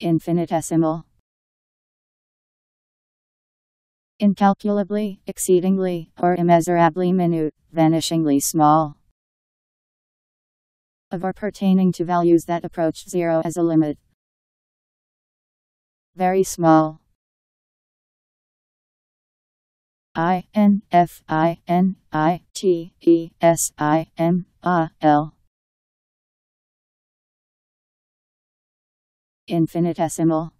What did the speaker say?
Infinitesimal. Incalculably, exceedingly, or immeasurably minute, vanishingly small. Of or pertaining to values that approach zero as a limit. Very small. I N F I N I T E S I M A L Infinitesimal